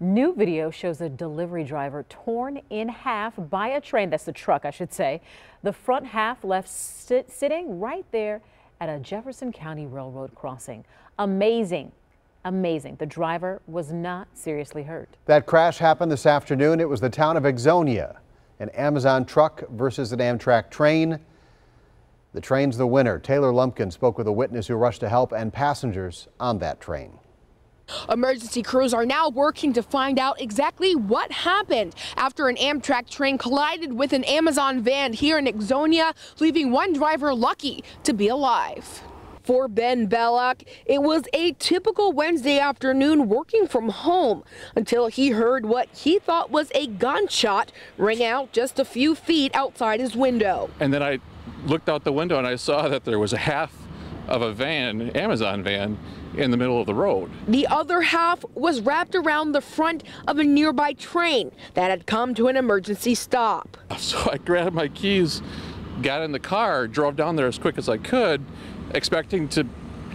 New video shows a delivery driver torn in half by a train. That's the truck, I should say. The front half left sit sitting right there at a Jefferson County Railroad crossing. Amazing. Amazing. The driver was not seriously hurt. That crash happened this afternoon. It was the town of Ixonia, An Amazon truck versus an Amtrak train. The train's the winner. Taylor Lumpkin spoke with a witness who rushed to help and passengers on that train. Emergency crews are now working to find out exactly what happened after an Amtrak train collided with an Amazon van here in Ixonia, leaving one driver lucky to be alive. For Ben Belloc, it was a typical Wednesday afternoon working from home until he heard what he thought was a gunshot ring out just a few feet outside his window. And then I looked out the window and I saw that there was a half of a van, Amazon van, in the middle of the road. The other half was wrapped around the front of a nearby train that had come to an emergency stop. So I grabbed my keys, got in the car, drove down there as quick as I could, expecting to,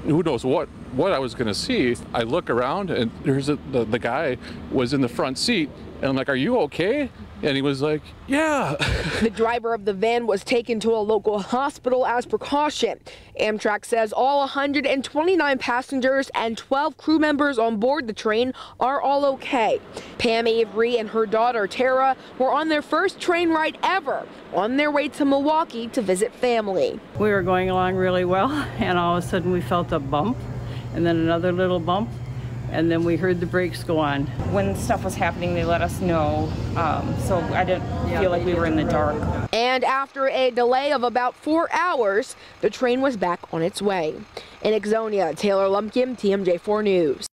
who knows what, what I was going to see. I look around and there's a, the, the guy was in the front seat and I'm like, are you okay? And he was like, yeah. the driver of the van was taken to a local hospital as precaution. Amtrak says all 129 passengers and 12 crew members on board the train are all okay. Pam Avery and her daughter Tara were on their first train ride ever on their way to Milwaukee to visit family. We were going along really well and all of a sudden we felt a bump and then another little bump and then we heard the brakes go on. When stuff was happening, they let us know, um, so I didn't feel like we were in the dark. And after a delay of about four hours, the train was back on its way. In Ixonia, Taylor Lumpkin, TMJ4 News.